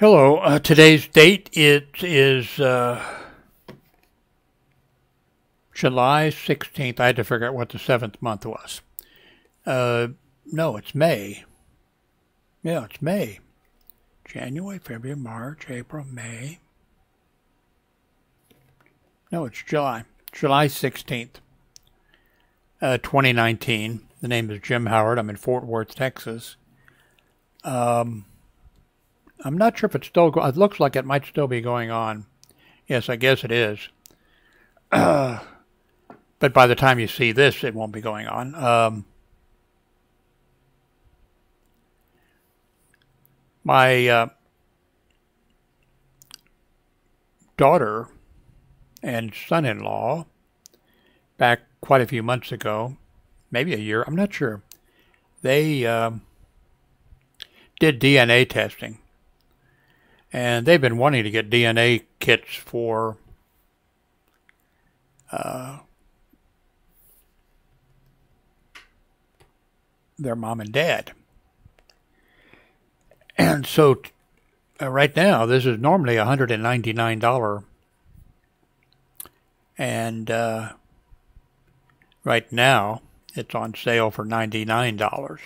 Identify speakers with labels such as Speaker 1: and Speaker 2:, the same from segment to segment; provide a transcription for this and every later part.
Speaker 1: Hello. Uh, today's date it is uh, July 16th. I had to figure out what the seventh month was. Uh, no, it's May. Yeah, it's May. January, February, March, April, May. No, it's July. July 16th, uh, 2019. The name is Jim Howard. I'm in Fort Worth, Texas. Um, I'm not sure if it's still. It looks like it might still be going on. Yes, I guess it is. Uh, but by the time you see this, it won't be going on. Um, my uh, daughter and son-in-law, back quite a few months ago, maybe a year, I'm not sure. They um, did DNA testing and they've been wanting to get DNA kits for uh, their mom and dad. And so, uh, right now, this is normally $199. And uh, right now, it's on sale for $99.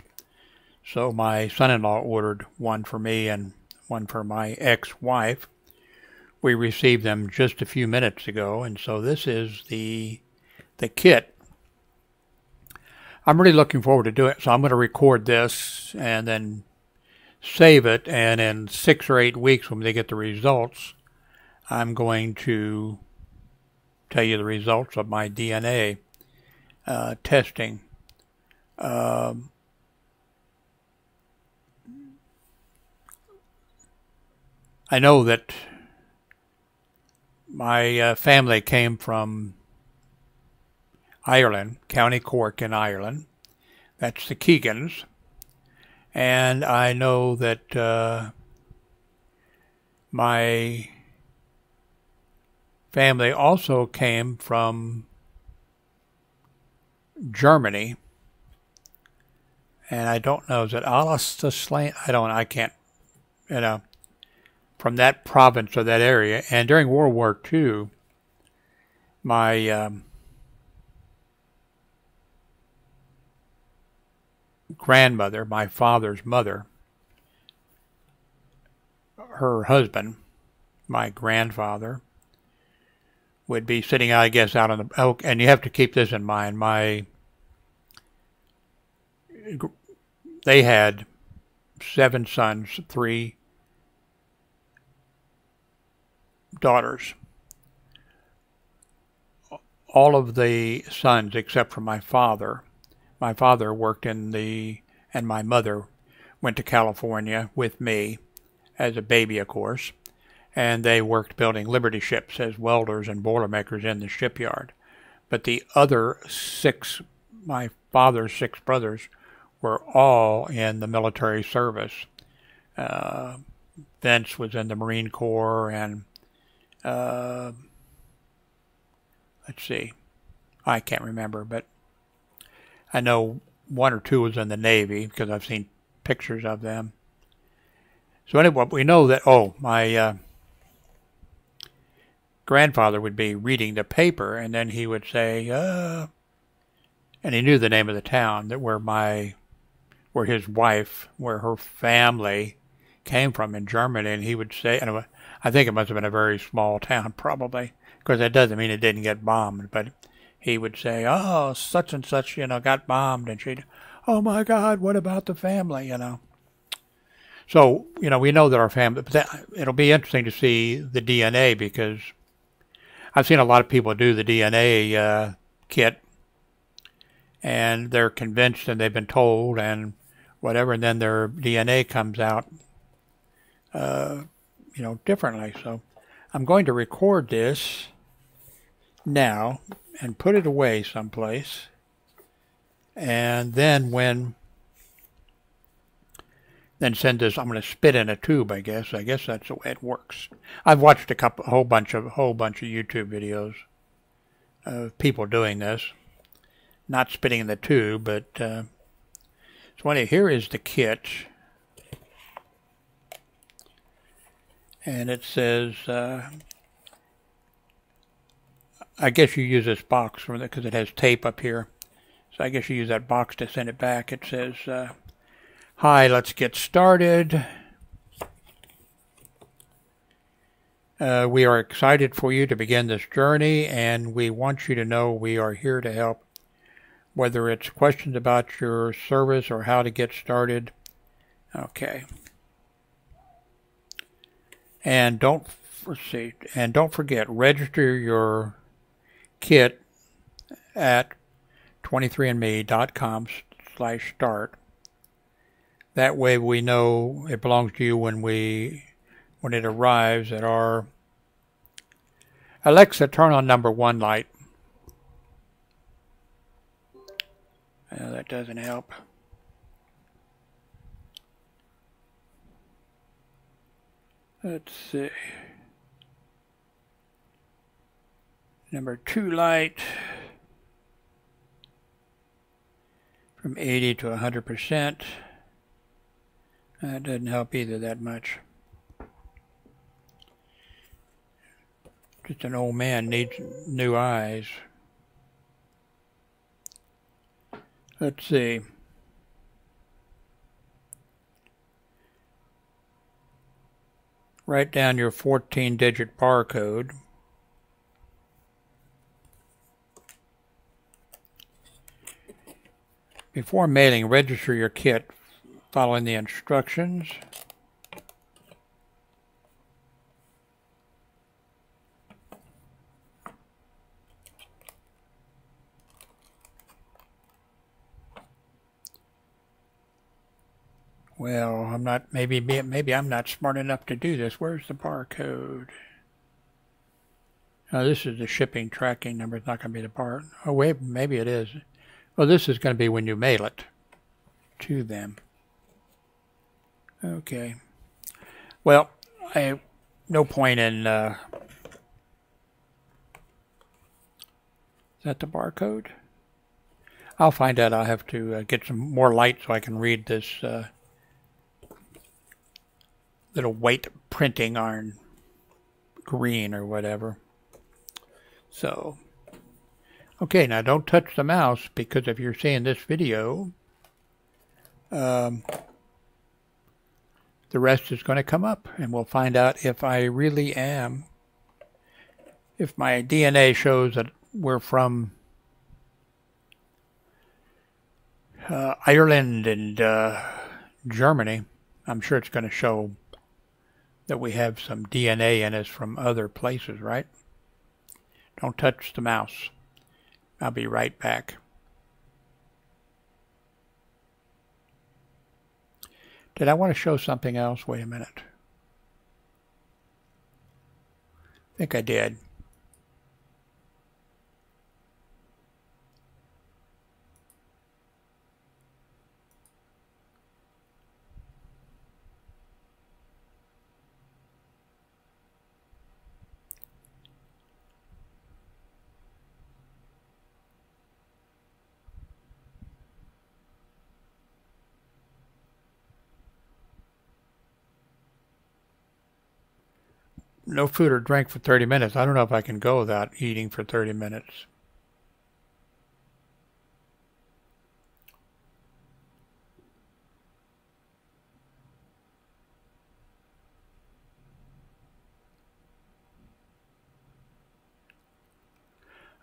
Speaker 1: So, my son in law ordered one for me and one for my ex-wife. We received them just a few minutes ago, and so this is the the kit. I'm really looking forward to doing it, so I'm going to record this and then save it, and in six or eight weeks when they get the results, I'm going to tell you the results of my DNA uh, testing. Um, I know that my uh, family came from Ireland, County Cork in Ireland. That's the Keegans. And I know that uh, my family also came from Germany. And I don't know, is it Alastair I don't, I can't, you know from that province or that area. And during World War II, my um, grandmother, my father's mother, her husband, my grandfather, would be sitting, I guess, out on the. Oh, and you have to keep this in mind. My. They had seven sons, three daughters. All of the sons, except for my father, my father worked in the, and my mother went to California with me as a baby, of course, and they worked building Liberty ships as welders and boilermakers in the shipyard. But the other six, my father's six brothers, were all in the military service. Uh, Vince was in the Marine Corps, and uh, let's see. I can't remember, but I know one or two was in the Navy because I've seen pictures of them. So anyway, we know that, oh, my uh, grandfather would be reading the paper and then he would say, uh, and he knew the name of the town that where my, where his wife, where her family came from in Germany, and he would say, and I think it must have been a very small town, probably, because that doesn't mean it didn't get bombed. But he would say, "Oh, such and such, you know, got bombed," and she'd, "Oh my God, what about the family?" You know. So you know, we know that our family. But that, it'll be interesting to see the DNA because I've seen a lot of people do the DNA uh, kit, and they're convinced and they've been told and whatever, and then their DNA comes out. Uh, you know, differently. So I'm going to record this now and put it away someplace. And then when then send this I'm going to spit in a tube I guess I guess that's the way it works I've watched a couple a whole bunch of whole bunch of YouTube videos of people doing this not spitting in the tube but uh, so anyway, here is the kit and it says, uh, I guess you use this box from because it has tape up here. So I guess you use that box to send it back. It says, uh, Hi, let's get started. Uh, we are excited for you to begin this journey, and we want you to know we are here to help. Whether it's questions about your service or how to get started. Okay. And don't see, and don't forget, register your kit at 23andme.com slash start. That way we know it belongs to you when we when it arrives at our Alexa turn on number one light. Uh, that doesn't help. Let's see. Number two light from 80 to 100%. That doesn't help either that much. Just an old man needs new eyes. Let's see. Write down your 14 digit barcode. Before mailing, register your kit following the instructions. Well, I'm not, maybe, maybe I'm not smart enough to do this. Where's the barcode? Oh, this is the shipping tracking number. It's not going to be the part. Oh, wait, maybe it is. Well, this is going to be when you mail it to them. Okay. Well, I no point in. Uh, is that the barcode? I'll find out. I'll have to uh, get some more light so I can read this uh, little white printing on green or whatever. So Okay, now don't touch the mouse because if you're seeing this video, um, the rest is going to come up and we'll find out if I really am, if my DNA shows that we're from uh, Ireland and uh, Germany. I'm sure it's going to show that we have some DNA in us from other places, right? Don't touch the mouse. I'll be right back. Did I want to show something else? Wait a minute. I think I did. No food or drink for 30 minutes. I don't know if I can go without eating for 30 minutes.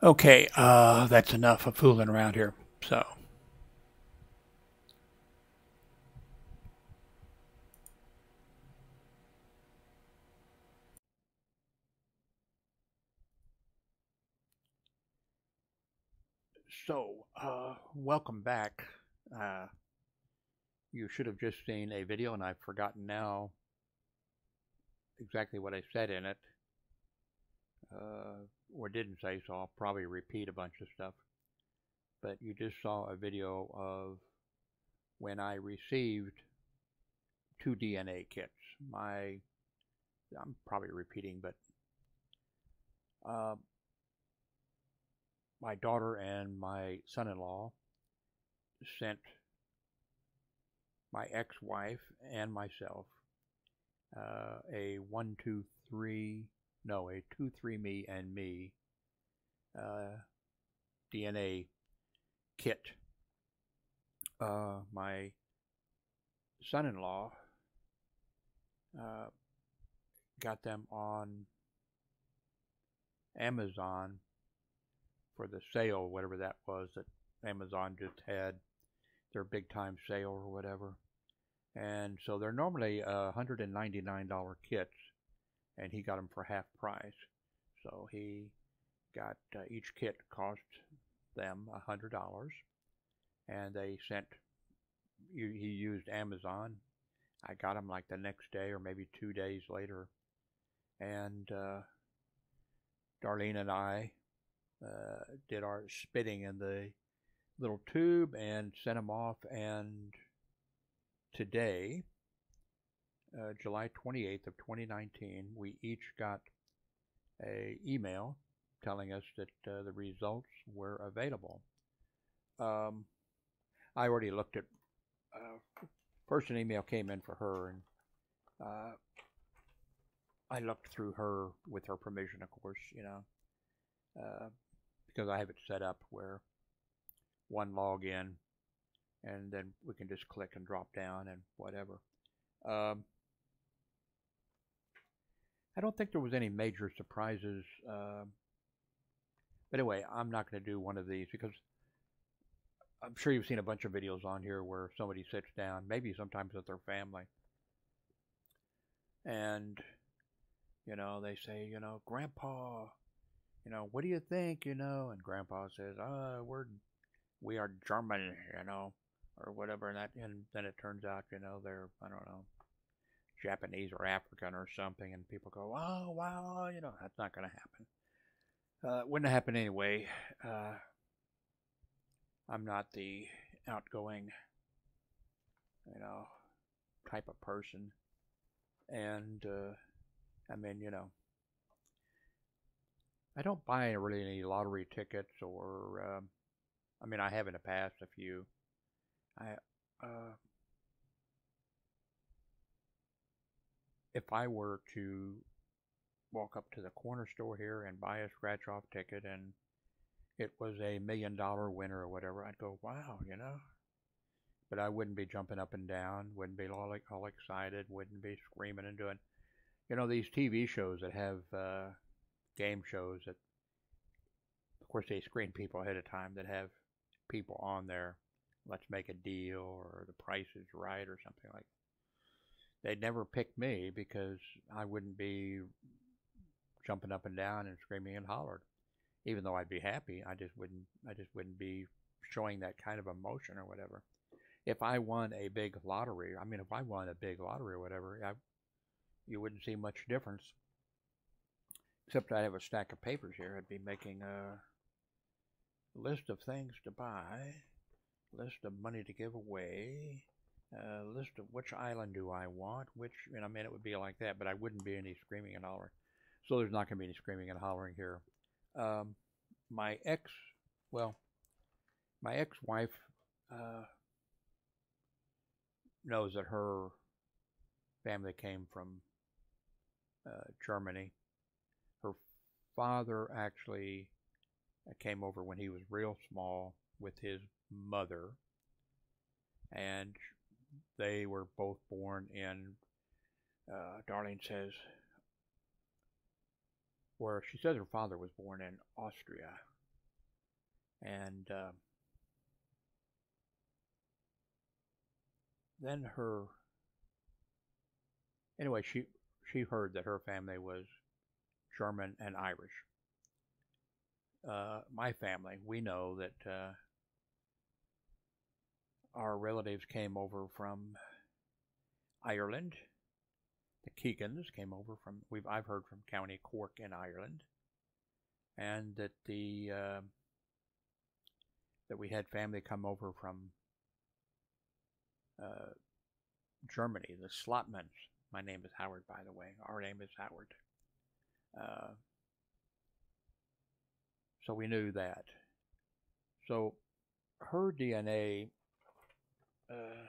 Speaker 1: Okay, uh, that's enough of fooling around here. So. So, uh, welcome back. Uh, you should have just seen a video, and I've forgotten now exactly what I said in it, uh, or didn't say, so I'll probably repeat a bunch of stuff. But you just saw a video of when I received two DNA kits. My, I'm probably repeating, but uh, my daughter and my son-in-law sent my ex-wife and myself uh, a one two three no a two three me and me uh, DNA kit. Uh, my son-in-law uh, got them on Amazon for the sale, whatever that was that Amazon just had their big time sale or whatever. And so they're normally uh, $199 kits, and he got them for half price. So he got uh, each kit cost them $100, and they sent, he used Amazon. I got them like the next day or maybe two days later. And uh, Darlene and I uh, did our spitting in the little tube and sent them off. And today, uh, July 28th of 2019, we each got a email telling us that uh, the results were available. Um, I already looked at. Uh, first, an email came in for her, and uh, I looked through her with her permission, of course, you know, uh, because I have it set up where one login, and then we can just click and drop down and whatever. Um, I don't think there was any major surprises. Uh, but anyway, I'm not going to do one of these because I'm sure you've seen a bunch of videos on here where somebody sits down, maybe sometimes with their family, and you know they say, you know, Grandpa, you know, what do you think, you know? And Grandpa says, uh, we're we are German, you know, or whatever, and that, and then it turns out, you know, they're I don't know, Japanese or African or something, and people go, oh wow, you know, that's not going to happen. Uh, wouldn't happen anyway. Uh, I'm not the outgoing, you know, type of person, and uh, I mean, you know, I don't buy really any lottery tickets or. Um, I mean, I have in the past a few. I, uh, if I were to walk up to the corner store here and buy a scratch off ticket and it was a million dollar winner or whatever, I'd go, wow, you know. But I wouldn't be jumping up and down, wouldn't be all, all excited, wouldn't be screaming and doing, you know, these TV shows that have uh, game shows that, of course, they screen people ahead of time that have people on there. Let's make a deal, or the price is right, or something like. They'd never pick me because I wouldn't be jumping up and down and screaming and hollered. Even though I'd be happy, I just wouldn't. I just wouldn't be showing that kind of emotion or whatever. If I won a big lottery, I mean, if I won a big lottery or whatever, I, you wouldn't see much difference. Except I'd have a stack of papers here. I'd be making a list of things to buy, list of money to give away, uh, list of which island do I want, which, you know, I mean, it would be like that, but I wouldn't be any screaming and hollering. So there's not going to be any screaming and hollering here. Um, my ex, well, my ex-wife uh, knows that her family came from uh, Germany. Her father actually came over when he was real small with his mother, and they were both born in. Uh, Darlene says where she says her father was born in Austria. And uh, then her anyway, she she heard that her family was German and Irish. Uh, my family, we know that uh, our relatives came over from Ireland the Keegans came over from we've I've heard from County Cork in Ireland, and that the uh, that we had family come over from uh, Germany, the Slotmans. My name is Howard, by the way. Our name is Howard. Uh, so we knew that. So her DNA. Uh,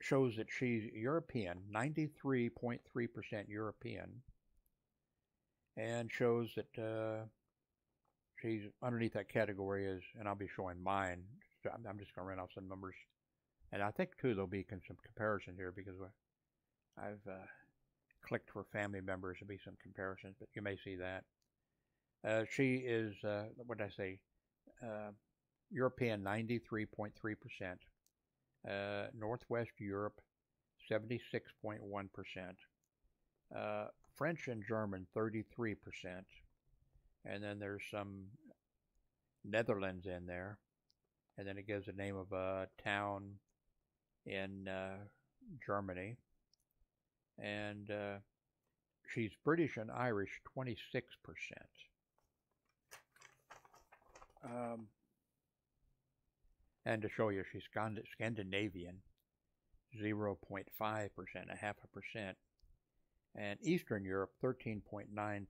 Speaker 1: shows that she's European, 93.3% European, and shows that uh, she's underneath that category is, and I'll be showing mine. so I'm just going to run off some numbers, and I think too there'll be some comparison here because I've uh, clicked for family members to be some comparisons, but you may see that. Uh, she is, uh, what did I say, uh, European 93.3%, uh, Northwest Europe 76.1%, uh, French and German 33%, and then there's some Netherlands in there, and then it gives the name of a town in uh, Germany, and uh, she's British and Irish 26%. Um, and to show you, she's Scandinavian, 0.5%, a half a percent, and Eastern Europe, 13.9%.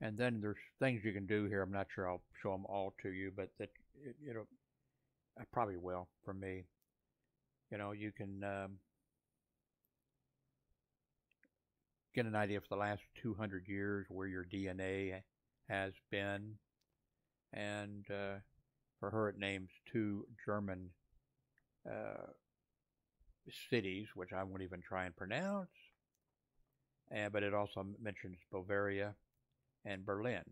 Speaker 1: And then there's things you can do here. I'm not sure I'll show them all to you, but that it, it'll, I probably will for me. You know, you can um, get an idea for the last 200 years where your DNA has been. And uh, for her, it names two German uh, cities, which I won't even try and pronounce. And, but it also mentions Bavaria and Berlin.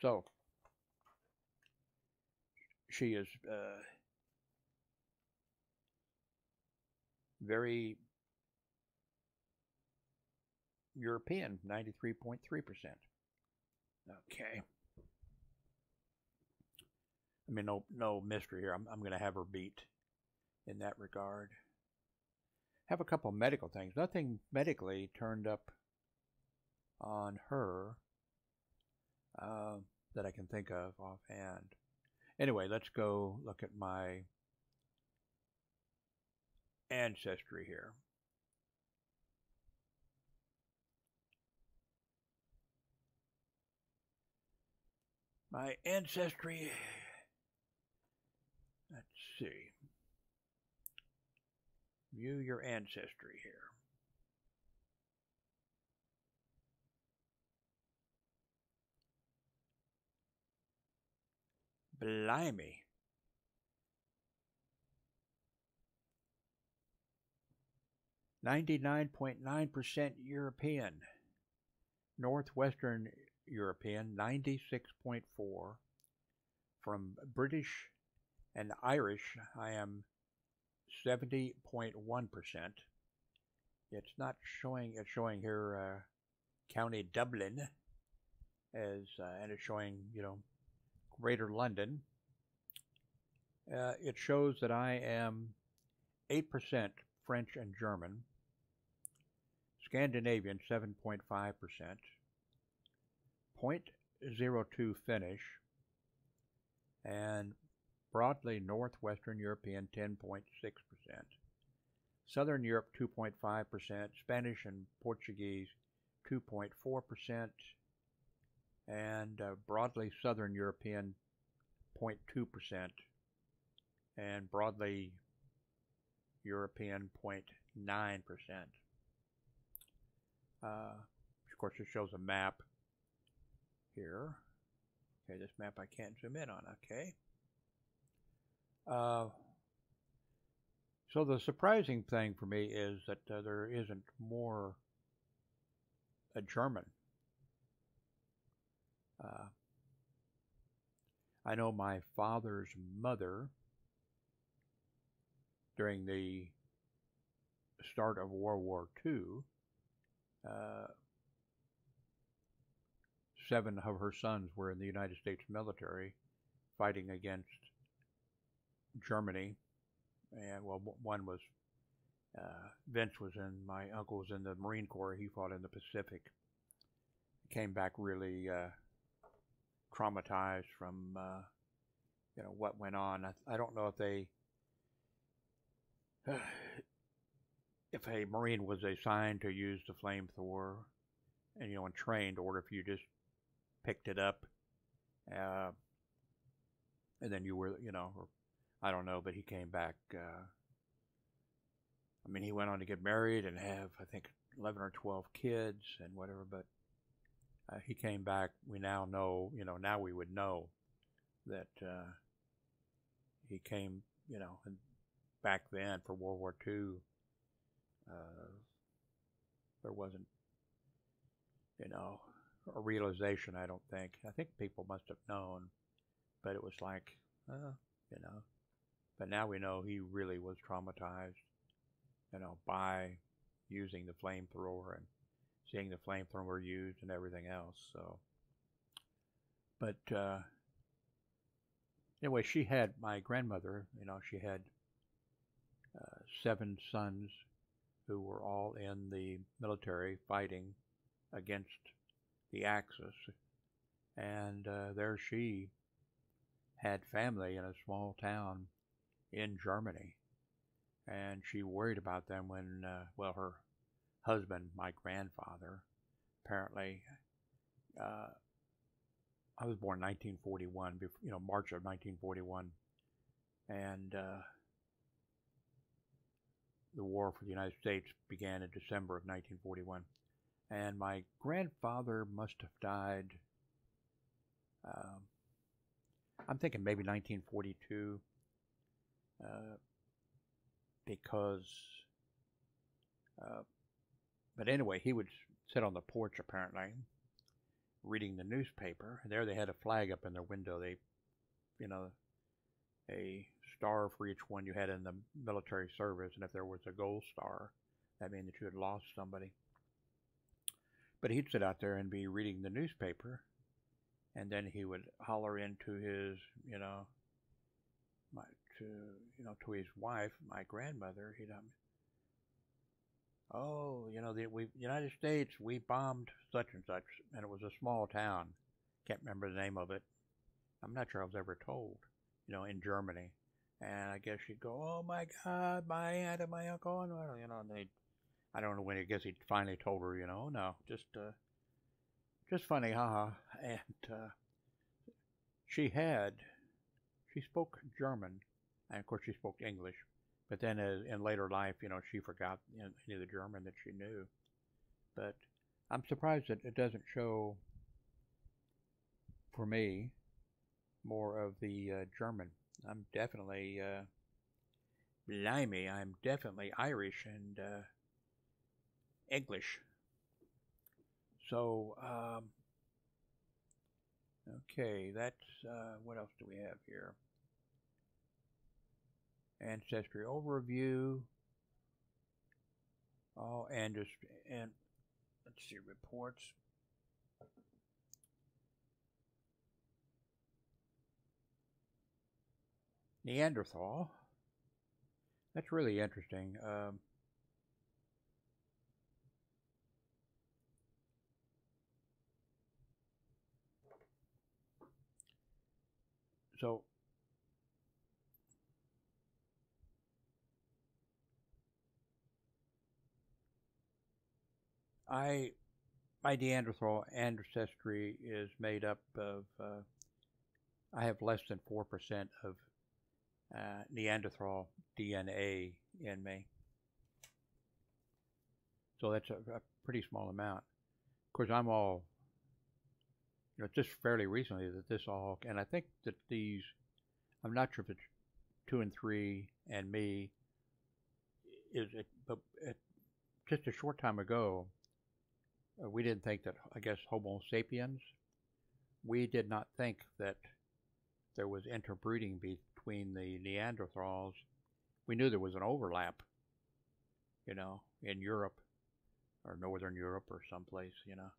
Speaker 1: So, she is uh, very European, 93.3%. Okay. I mean, no, no mystery here. I'm, I'm going to have her beat in that regard. Have a couple medical things. Nothing medically turned up on her uh, that I can think of offhand. Anyway, let's go look at my ancestry here. My ancestry, let's see. View your ancestry here. Blimey. Ninety-nine point nine percent European, Northwestern European ninety-six point four. From British and Irish, I am 70.1%. It's not showing, it's showing here uh, County Dublin as, uh, and it's showing, you know, Greater London. Uh, it shows that I am 8% French and German, Scandinavian 7.5%, 0.02 Finnish, and broadly Northwestern European 10.6%, Southern Europe 2.5%, Spanish and Portuguese 2.4%, and uh, broadly Southern European 0.2%, and broadly European 0.9%. Uh, of course, it shows a map here. Okay, this map I can't zoom in on. Okay. Uh, so the surprising thing for me is that uh, there isn't more a German. Uh, I know my father's mother during the start of World War II, uh, seven of her sons were in the United States military fighting against Germany, and well, one was uh, Vince was in my uncle was in the Marine Corps. He fought in the Pacific. Came back really uh, traumatized from uh, you know what went on. I, I don't know if they if a Marine was assigned to use the flamethrower and you know and trained, or if you just picked it up uh, and then you were you know or, I don't know, but he came back. Uh, I mean, he went on to get married and have, I think, 11 or 12 kids and whatever, but uh, he came back. We now know, you know, now we would know that uh, he came, you know, and back then for World War II, uh, there wasn't, you know, a realization, I don't think. I think people must have known, but it was like, uh, you know. But now we know he really was traumatized, you know, by using the flamethrower and seeing the flamethrower used and everything else. So, but uh, anyway, she had my grandmother. You know, she had uh, seven sons who were all in the military fighting against the Axis, and uh, there she had family in a small town in Germany, and she worried about them when, uh, well, her husband, my grandfather, apparently, uh, I was born in 1941, you know, March of 1941, and uh, the war for the United States began in December of 1941. And my grandfather must have died, um, I'm thinking maybe 1942, uh, because, uh, but anyway, he would sit on the porch apparently, reading the newspaper. There they had a flag up in their window. They, you know, a star for each one you had in the military service, and if there was a gold star, that meant that you had lost somebody. But he'd sit out there and be reading the newspaper, and then he would holler into his, you know, my to you know to his wife, my grandmother. He'd um, oh, you know, the we United States we bombed such and such, and it was a small town. Can't remember the name of it. I'm not sure I was ever told you know, in Germany. And I guess she'd go, "Oh my God, my aunt and my uncle," and you know, and they, I don't know when. I guess he finally told her, you know, no, just, uh, just funny, haha. And uh, she had, she spoke German, and of course she spoke English. But then, uh, in later life, you know, she forgot any of the German that she knew. But I'm surprised that it doesn't show for me more of the uh, German. I'm definitely, uh, blimey, I'm definitely Irish and uh, English. So, um, okay, that's, uh, what else do we have here? Ancestry overview. Oh, and just, and let's see, reports. Neanderthal. That's really interesting. Um, so I my Neanderthal ancestry is made up of uh, I have less than four percent of uh, Neanderthal DNA in me. So that's a, a, pretty small amount. Of course, I'm all, you know, just fairly recently that this all, and I think that these, I'm not sure if it's two and three and me, is it, but it, just a short time ago, uh, we didn't think that, I guess, Homo sapiens, we did not think that there was interbreeding between the Neanderthals, we knew there was an overlap, you know, in Europe or Northern Europe or someplace, you know.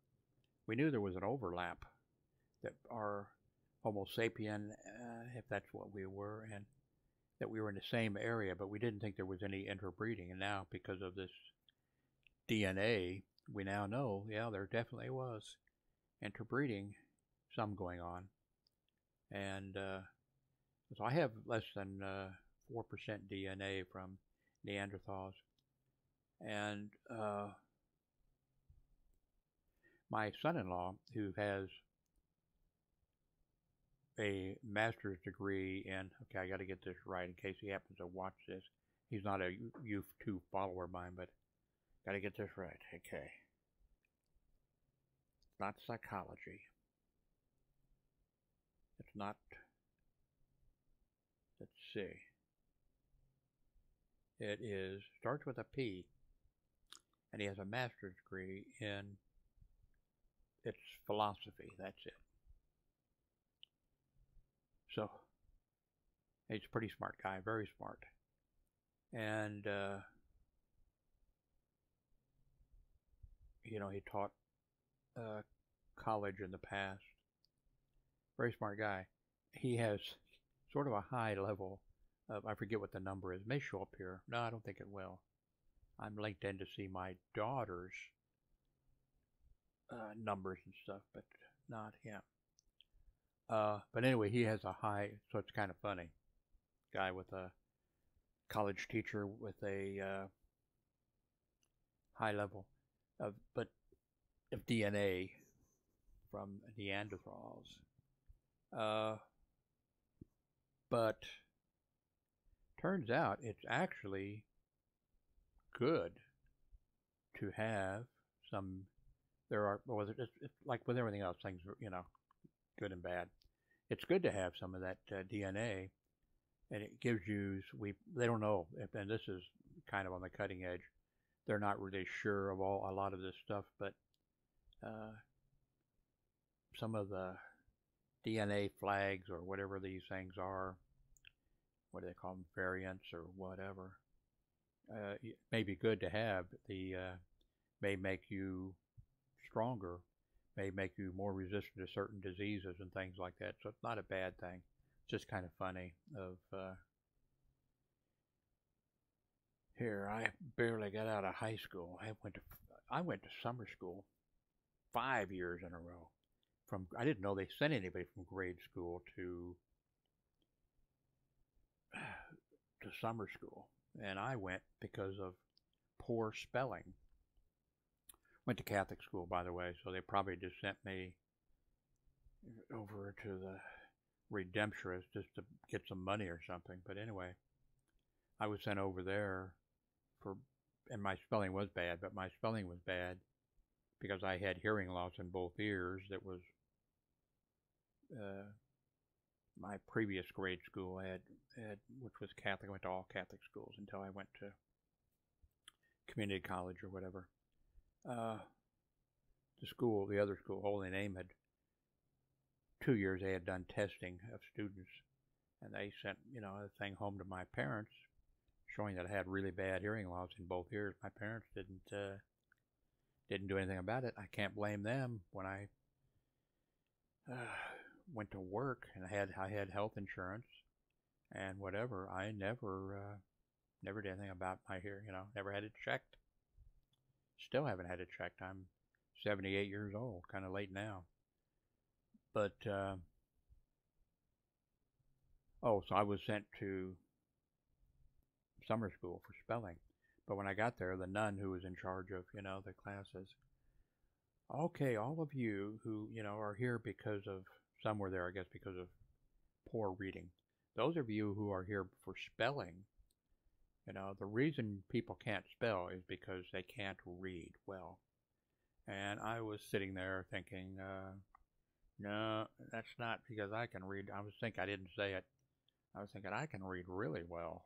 Speaker 1: We knew there was an overlap that our Homo sapien, uh, if that's what we were, and that we were in the same area, but we didn't think there was any interbreeding. And now, because of this DNA, we now know, yeah, there definitely was interbreeding, some going on. And uh, so I have less than uh, 4% DNA from Neanderthals. And uh, my son in law, who has a master's degree in. Okay, I got to get this right in case he happens to watch this. He's not a YouTube follower of mine, but got to get this right. Okay. It's Not psychology. It's not. Let's see. It is starts with a P, and he has a master's degree in its philosophy. That's it. So he's a pretty smart guy, very smart, and uh, you know he taught uh, college in the past. Very smart guy. He has sort of a high level of, I forget what the number is. It may show up here. No, I don't think it will. I'm linked in to see my daughter's uh, numbers and stuff, but not him. Uh, but anyway, he has a high, so it's kind of funny. Guy with a college teacher with a uh, high level of, but of DNA from Neanderthals. Uh, but turns out it's actually good to have some. There are, well, it's, it's like with everything else, things, you know, good and bad. It's good to have some of that uh, DNA, and it gives you. We they don't know, if, and this is kind of on the cutting edge. They're not really sure of all a lot of this stuff, but uh, some of the DNA flags or whatever these things are what do they call them, variants or whatever. Uh, may be good to have. The uh, may make you stronger, may make you more resistant to certain diseases and things like that. So it's not a bad thing. It's just kind of funny. Of uh, here, I barely got out of high school. I went to I went to summer school five years in a row. From I didn't know they sent anybody from grade school to to summer school, and I went because of poor spelling. Went to Catholic school, by the way, so they probably just sent me over to the Redemptorist just to get some money or something. But anyway, I was sent over there for, and my spelling was bad, but my spelling was bad because I had hearing loss in both ears that was uh, my previous grade school I had, had which was Catholic. I went to all Catholic schools until I went to community college or whatever. Uh, the school, the other school, Holy Name, had two years they had done testing of students, and they sent you know a thing home to my parents, showing that I had really bad hearing loss in both ears. My parents didn't uh, didn't do anything about it. I can't blame them when I. Uh, went to work and I had I had health insurance and whatever. I never uh, never did anything about my hearing. You know, never had it checked. Still haven't had a checked. I'm 78 years old, kind of late now. But uh, oh, so I was sent to summer school for spelling. But when I got there, the nun who was in charge of you know the classes. Okay, all of you who you know are here because of some were there, I guess, because of poor reading. Those of you who are here for spelling, you know, the reason people can't spell is because they can't read well. And I was sitting there thinking, uh, no, that's not because I can read. I was thinking, I didn't say it. I was thinking I can read really well.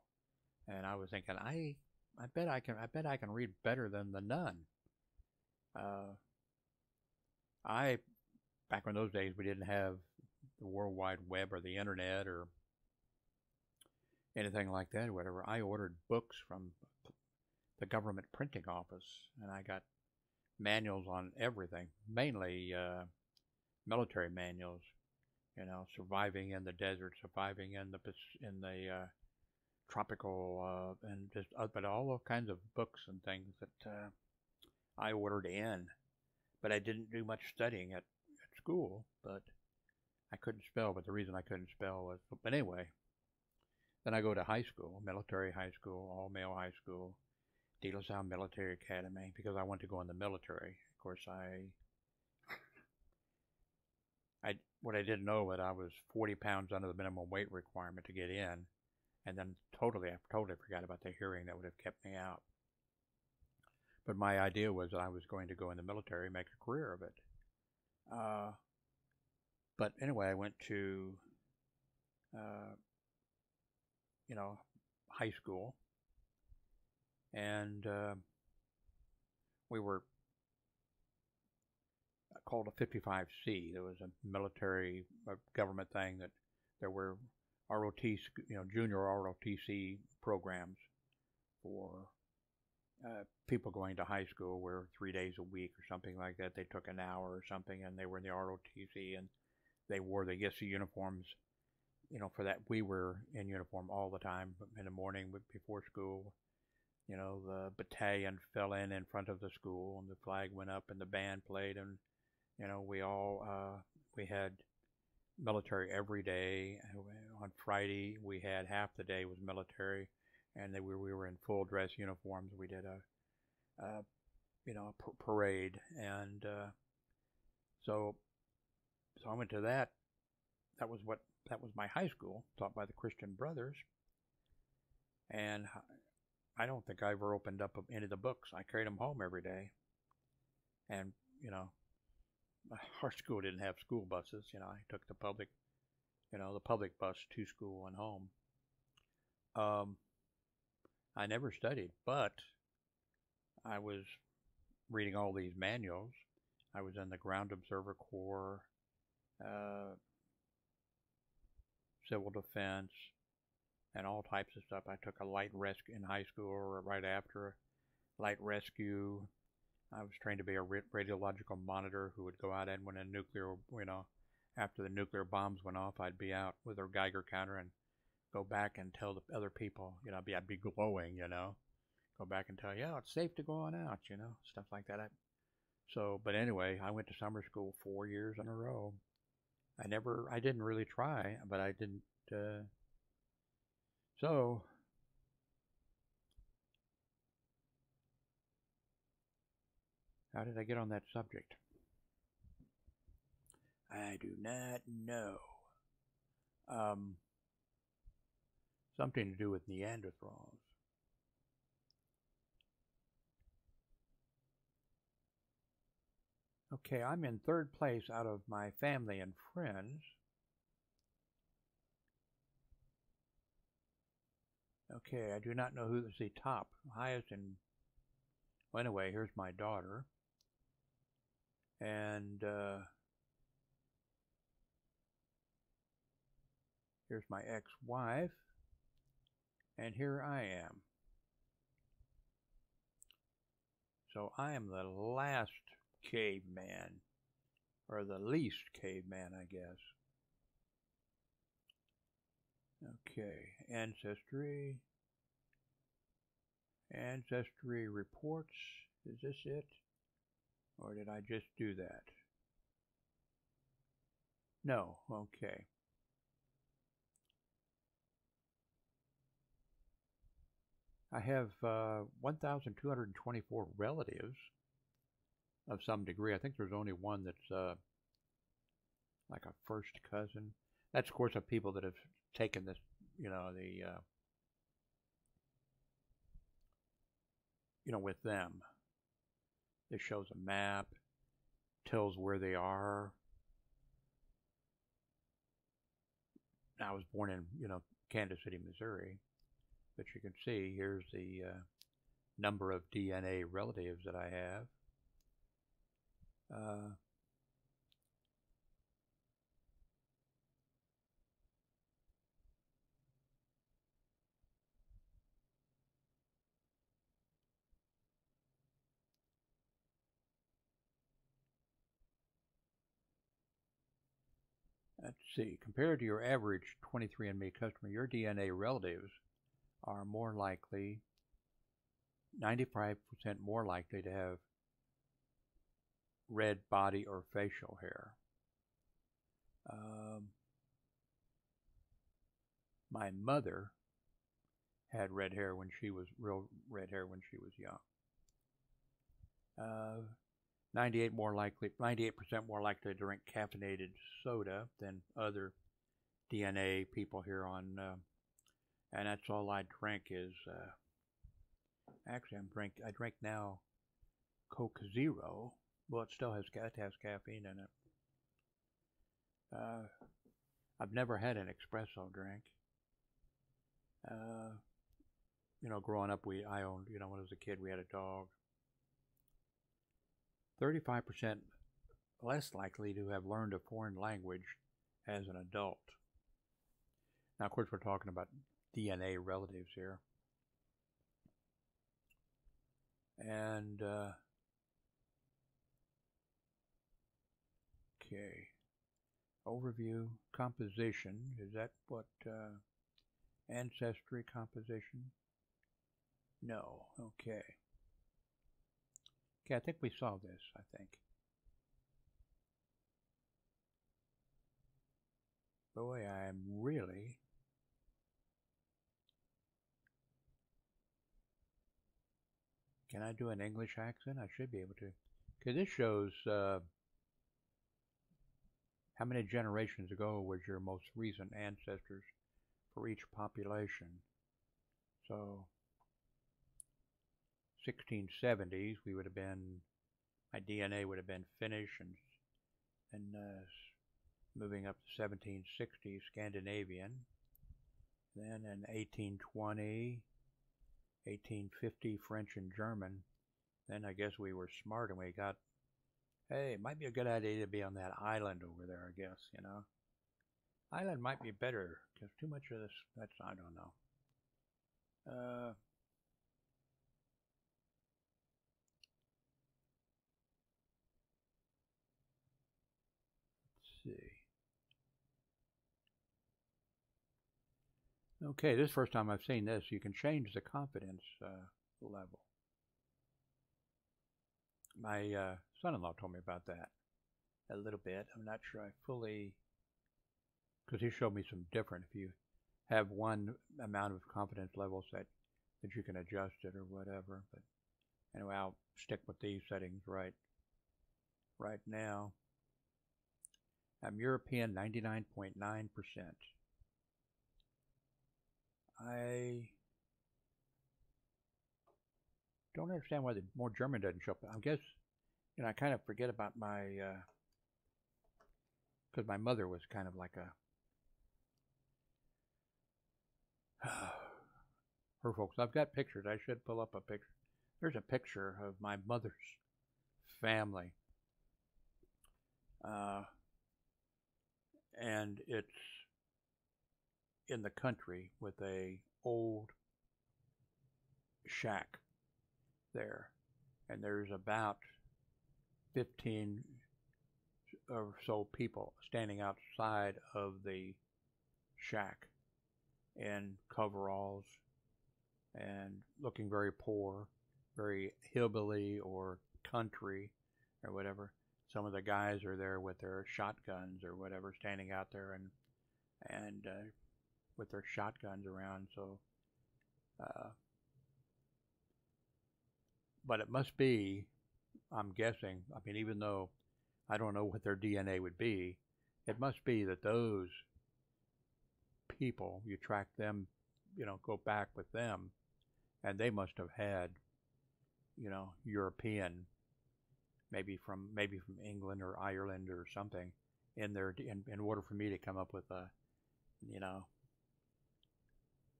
Speaker 1: And I was thinking, I, I bet I can, I bet I can read better than the nun. Uh, I back in those days we didn't have the World Wide Web or the internet or anything like that whatever. I ordered books from the government printing office and I got manuals on everything, mainly uh, military manuals. You know, surviving in the desert, surviving in the in the uh, tropical, uh, and just uh, but all those kinds of books and things that uh, I ordered in. But I didn't do much studying at school, but I couldn't spell. But the reason I couldn't spell was, but anyway, then I go to high school, military high school, all male high school, De La Salle Military Academy, because I want to go in the military. Of course, I, I, what I didn't know that I was 40 pounds under the minimum weight requirement to get in, and then totally, I totally forgot about the hearing that would have kept me out. But my idea was that I was going to go in the military, make a career of it. Uh, but anyway, I went to, uh, you know, high school, and uh, we were called a 55C. There was a military a government thing that there were ROT, you know, junior ROTC programs for uh, people going to high school where three days a week or something like that. They took an hour or something and they were in the ROTC and they wore the YISA uniforms. You know, for that we were in uniform all the time in the morning before school. You know, the battalion fell in in front of the school and the flag went up and the band played and you know, we all uh, we had military every day. On Friday, we had half the day was military, and they, we we were in full dress uniforms. We did a, a you know, a parade, and uh, so so I went to that. That was what that was my high school, taught by the Christian Brothers, and I don't think I ever opened up any of the books. I carried them home every day, and you know, our school didn't have school buses. You know, I took the public, you know, the public bus to school and home. Um, I never studied, but I was reading all these manuals. I was in the Ground Observer Corps, uh, civil defense, and all types of stuff. I took a light rescue in high school or right after light rescue I was trained to be a radiological monitor who would go out and when a nuclear, you know, after the nuclear bombs went off, I'd be out with a Geiger counter and go back and tell the other people, you know, I'd be, I'd be glowing, you know, go back and tell, yeah, it's safe to go on out, you know, stuff like that. I, so, but anyway, I went to summer school four years in a row. I never, I didn't really try, but I didn't, uh, so How did I get on that subject? I do not know. Um, something to do with Neanderthals. Okay, I'm in third place out of my family and friends. Okay, I do not know who is the top, highest, and well, anyway, here's my daughter. And uh, here's my ex-wife. And here I am. So I am the last caveman or the least caveman I guess okay ancestry ancestry reports is this it or did I just do that? No, okay. I have uh, 1,224 relatives of some degree. I think there's only one that's uh, like a first cousin. That's, of course, of people that have taken this, you know, the, uh, you know, with them. It shows a map, tells where they are. I was born in, you know, Kansas City, Missouri, but you can see here's the uh, number of DNA relatives that I have. Uh, Let's see. Compared to your average 23andMe customer, your DNA relatives are more likely, 95% more likely to have red body or facial hair. Um, my mother had red hair when she was real red hair when she was young. Uh, 98 more likely, 98% more likely to drink caffeinated soda than other DNA people here on, uh, and that's all I drink is, uh, actually I'm drink, I drink now Coke Zero. Well, it still has, it has caffeine in it. Uh, I've never had an espresso drink. Uh, you know, growing up, we I owned, you know, when I was a kid, we had a dog. 35% less likely to have learned a foreign language as an adult. Now, of course, we're talking about DNA relatives here. And, uh, okay. Overview, composition. Is that what, uh, ancestry composition? No. Okay. Okay, I think we saw this, I think. Boy, I'm really Can I do an English accent? I should be able to. Okay, this shows uh, how many generations ago was your most recent ancestors for each population. So 1670s, we would have been, my DNA would have been Finnish and, and uh, moving up to 1760, Scandinavian. Then in 1820, 1850, French and German. Then I guess we were smart and we got, hey, it might be a good idea to be on that island over there, I guess, you know. Island might be better because too much of this, that's, I don't know. Uh, let's see. Okay, this first time I've seen this. You can change the confidence uh, level. My uh, son-in-law told me about that a little bit. I'm not sure I fully, because he showed me some different. If you have one amount of confidence levels that that you can adjust it or whatever. But anyway, I'll stick with these settings right right now. I'm European 99.9%. I don't understand why the more German doesn't show up. I guess, you know, I kind of forget about my, because uh, my mother was kind of like a, her folks. I've got pictures. I should pull up a picture. There's a picture of my mother's family. Uh, and it's in the country with a old shack there and there's about 15 or so people standing outside of the shack in coveralls and looking very poor, very hillbilly or country or whatever some of the guys are there with their shotguns or whatever, standing out there and and uh, with their shotguns around. So, uh, but it must be. I'm guessing. I mean, even though I don't know what their DNA would be, it must be that those people you track them, you know, go back with them, and they must have had, you know, European maybe from maybe from England or Ireland or something in there in, in order for me to come up with a you know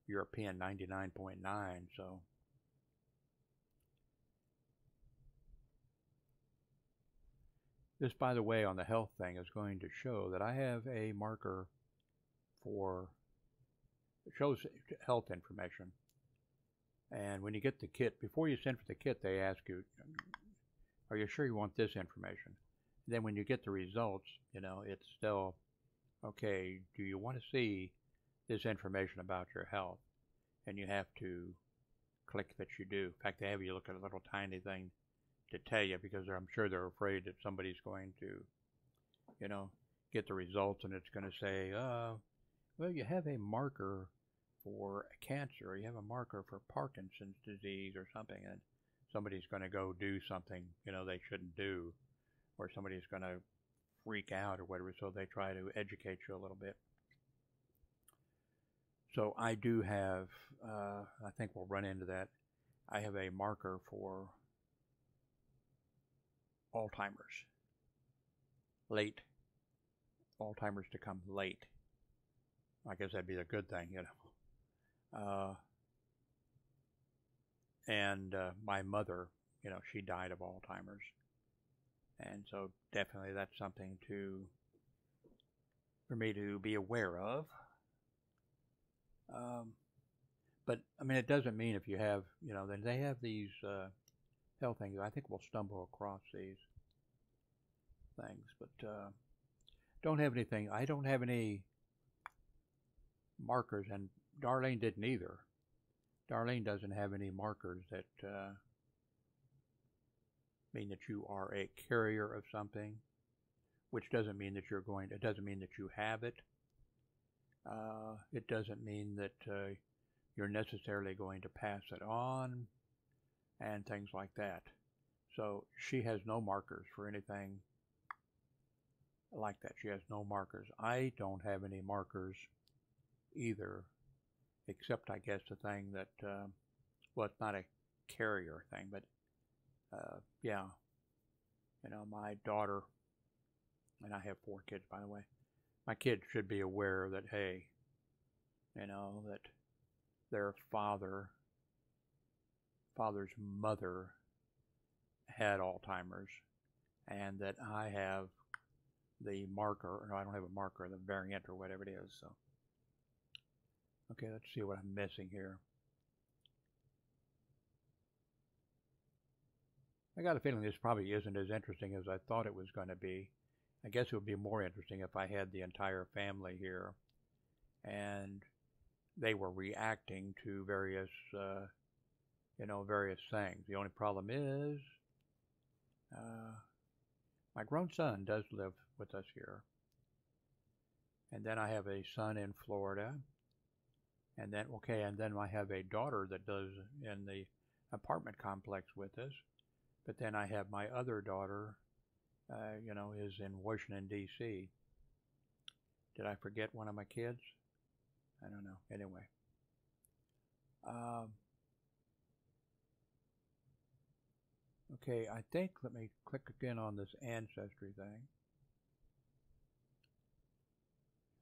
Speaker 1: European 99.9 so this by the way on the health thing is going to show that I have a marker for it shows health information and when you get the kit before you send for the kit they ask you are you sure you want this information? then when you get the results, you know, it's still, okay, do you want to see this information about your health? And you have to click that you do. In fact, they have you look at a little tiny thing to tell you because I'm sure they're afraid that somebody's going to, you know, get the results and it's going to say, uh, well, you have a marker for cancer, or you have a marker for Parkinson's disease or something. And somebody's going to go do something, you know, they shouldn't do, or somebody's going to freak out or whatever, so they try to educate you a little bit. So I do have, uh, I think we'll run into that. I have a marker for Alzheimer's. Late. Alzheimer's to come late. I guess that'd be a good thing, you know. Uh, and uh, my mother, you know, she died of Alzheimer's. And so definitely that's something to, for me to be aware of. Um, but I mean, it doesn't mean if you have, you know, then they have these uh, health things. I think we'll stumble across these things, but uh, don't have anything. I don't have any markers, and Darlene didn't either. Darlene doesn't have any markers that uh, mean that you are a carrier of something, which doesn't mean that you're going. It doesn't mean that you have it. Uh, it doesn't mean that uh, you're necessarily going to pass it on, and things like that. So she has no markers for anything like that. She has no markers. I don't have any markers either, except I guess the thing that, uh, well, it's not a carrier thing, but uh, yeah, you know, my daughter, and I have four kids, by the way. My kids should be aware that, hey, you know, that their father, father's mother had Alzheimer's, and that I have the marker, no, I don't have a marker, the variant or whatever it is, so. Okay, let's see what I'm missing here. I got a feeling this probably isn't as interesting as I thought it was going to be. I guess it would be more interesting if I had the entire family here and they were reacting to various, uh, you know, various things. The only problem is, uh, my grown son does live with us here. And then I have a son in Florida. And then, okay, and then I have a daughter that does in the apartment complex with us. But then I have my other daughter, uh, you know, is in Washington, D.C. Did I forget one of my kids? I don't know. Anyway. Um, okay, I think, let me click again on this ancestry thing.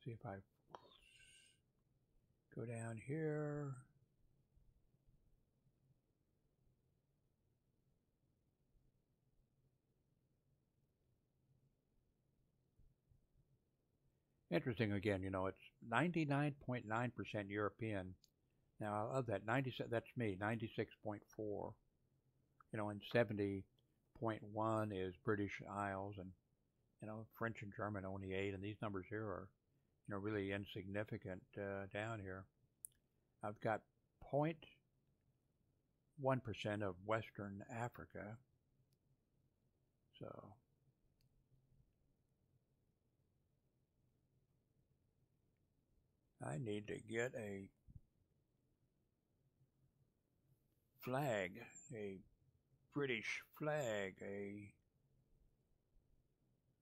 Speaker 1: See if I go down here. Interesting again, you know, it's 99.9% European. Now, of that, 90, that's me, 96.4. You know, and 70.1 is British Isles, and, you know, French and German only 8, and these numbers here are, you know, really insignificant uh, down here. I've got 0.1% of Western Africa. So, I need to get a flag, a British flag, a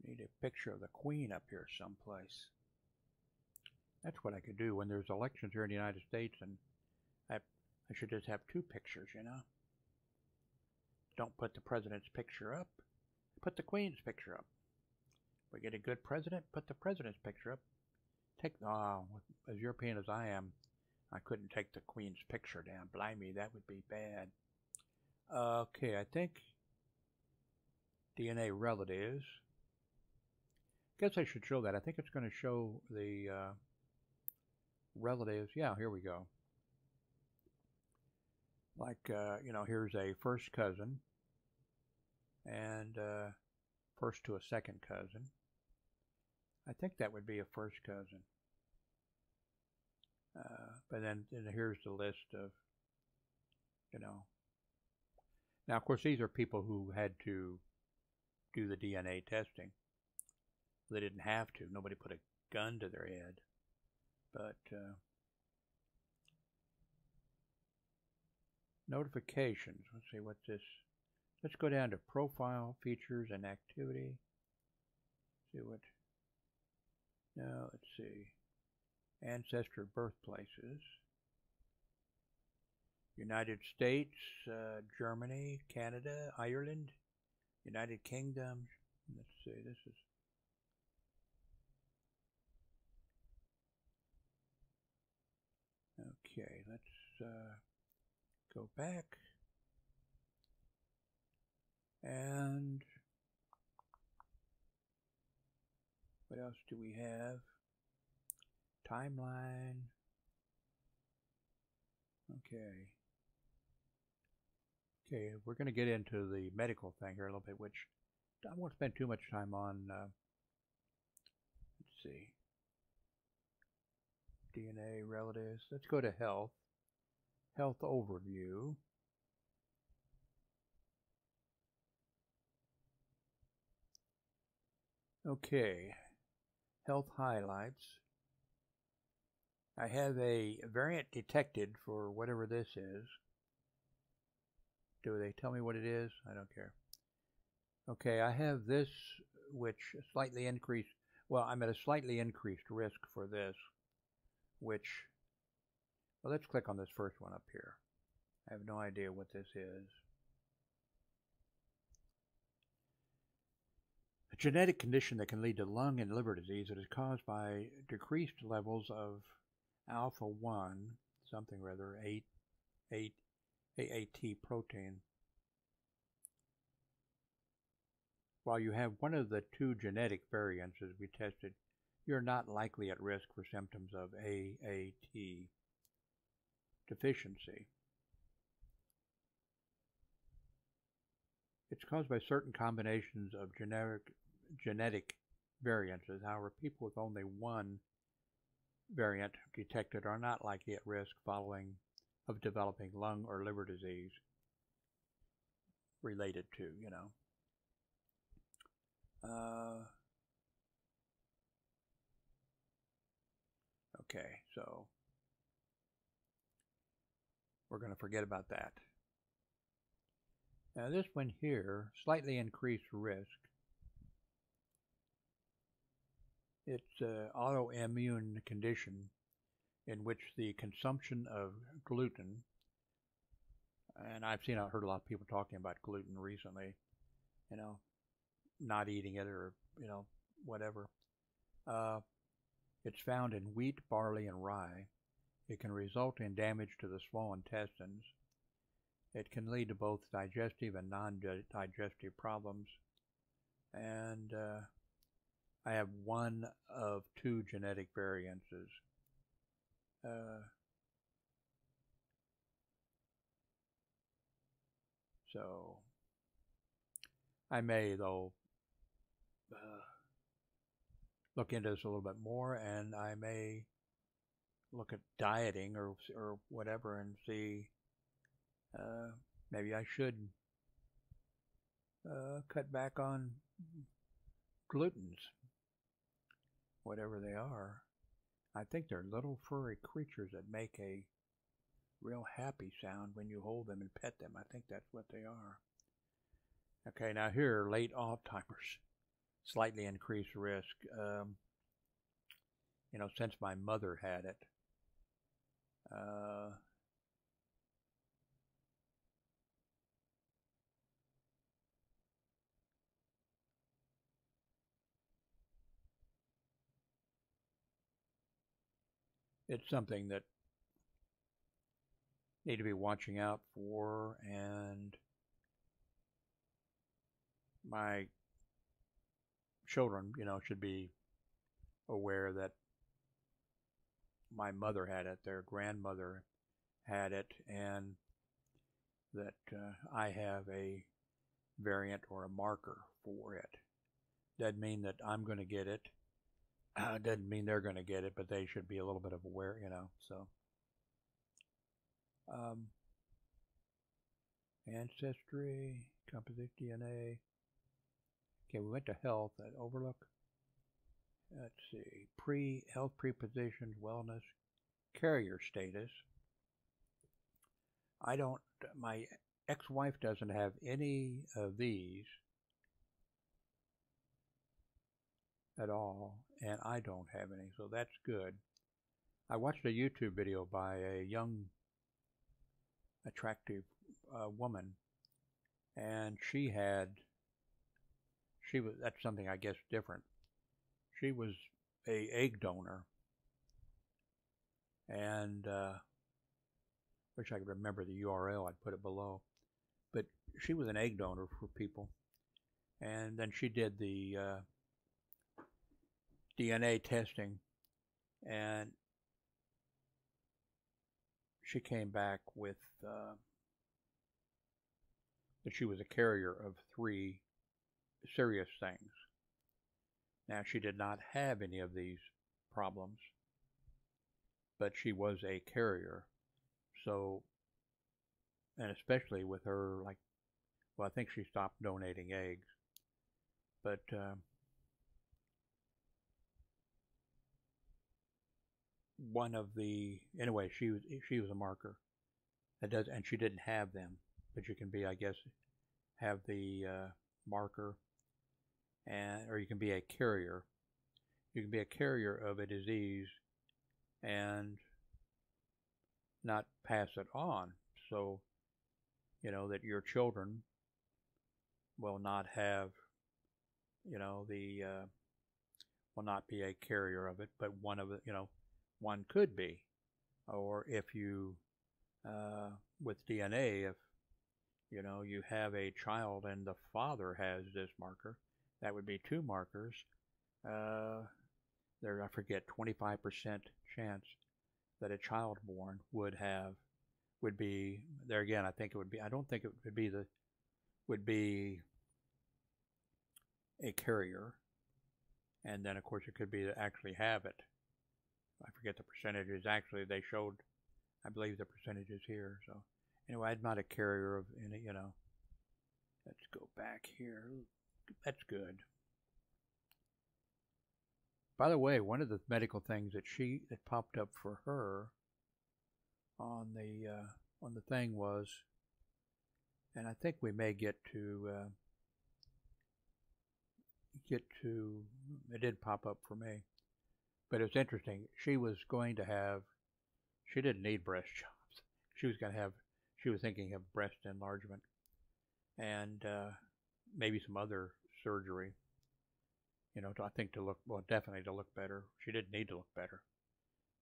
Speaker 1: need a picture of the Queen up here someplace. That's what I could do when there's elections here in the United States, and I, I should just have two pictures, you know. Don't put the president's picture up. Put the Queen's picture up. If we get a good president, put the president's picture up. Take uh, as European as I am, I couldn't take the Queen's picture down. Blimey, that would be bad. Okay, I think DNA relatives. Guess I should show that. I think it's going to show the uh, relatives. Yeah, here we go. Like, uh, you know, here's a first cousin and uh, first to a second cousin. I think that would be a first cousin. Uh, but then, then here's the list of, you know. Now, of course, these are people who had to do the DNA testing. They didn't have to. Nobody put a gun to their head. But, uh, Notifications. Let's see what this. Let's go down to profile, features, and activity. See what. Now, let's see. Ancestor birthplaces. United States, uh, Germany, Canada, Ireland, United Kingdom. Let's see, this is. Okay, let's uh, go back. And what else do we have? Timeline. Okay. Okay, we're going to get into the medical thing here a little bit, which I won't spend too much time on. Uh, let's see. DNA relatives. Let's go to health. Health overview. Okay, health highlights. I have a variant detected for whatever this is. Do they tell me what it is? I don't care. Okay, I have this, which slightly increased. Well, I'm at a slightly increased risk for this, which. Well, let's click on this first one up here. I have no idea what this is. A genetic condition that can lead to lung and liver disease that is caused by decreased levels of alpha 1, something rather, 8, 8, AAT protein. While you have one of the two genetic variants as we tested, you're not likely at risk for symptoms of AAT deficiency. It's caused by certain combinations of generic, genetic variances. However, people with only one variant detected are not likely at risk following of developing lung or liver disease related to, you know. Uh, okay, so we're going to forget about that. Now this one here, slightly increased risk. It's an autoimmune condition in which the consumption of gluten, and I've seen, I've heard a lot of people talking about gluten recently, you know, not eating it or, you know, whatever. Uh, it's found in wheat, barley, and rye. It can result in damage to the small intestines. It can lead to both digestive and non-digestive problems. And uh, I have one of two genetic variances. Uh, so I may, though, uh, look into this a little bit more, and I may look at dieting or or whatever and see uh, maybe I should uh, cut back on glutens, whatever they are. I think they're little furry creatures that make a real happy sound when you hold them and pet them. I think that's what they are. Okay, now here, late Alzheimer's, slightly increased risk. Um, you know, since my mother had it. Uh, it's something that need to be watching out for and my children, you know, should be aware that my mother had it, their grandmother had it, and that uh, I have a variant or a marker for it. Doesn't mean that I'm going to get it uh, doesn't mean they're going to get it, but they should be a little bit of aware, you know. So, um, ancestry, composite DNA. Okay, we went to health at Overlook. Let's see, pre health prepositions, wellness, carrier status. I don't, my ex-wife doesn't have any of these at all, and I don't have any, so that's good. I watched a YouTube video by a young, attractive uh, woman, and she had, she was, that's something I guess different. She was a egg donor, and uh, wish I could remember the URL. I'd put it below. But she was an egg donor for people, and then she did the uh, DNA testing, and she came back with uh, that she was a carrier of three serious things. Now, she did not have any of these problems, but she was a carrier. So, and especially with her, like, well, I think she stopped donating eggs, but uh, one of the anyway, she was she was a marker. That does, and she didn't have them, but you can be, I guess, have the uh, marker, and or you can be a carrier. You can be a carrier of a disease, and not pass it on. So, you know that your children will not have, you know, the uh, will not be a carrier of it, but one of it, you know one could be. Or if you, uh, with DNA, if, you know, you have a child and the father has this marker, that would be two markers. Uh, there, I forget, 25% chance that a child born would have, would be, there again, I think it would be, I don't think it would be the, would be a carrier. And then, of course, it could be to actually have it. I forget the percentages. Actually, they showed, I believe, the percentages here. So anyway, I'm not a carrier of any, you know. Let's go back here. That's good. By the way, one of the medical things that she that popped up for her on the uh, on the thing was, and I think we may get to uh, get to. It did pop up for me but it's interesting. She was going to have, she didn't need breast jobs. She was going to have, she was thinking of breast enlargement and uh, maybe some other surgery. You know, to, I think to look, well, definitely to look better. She didn't need to look better.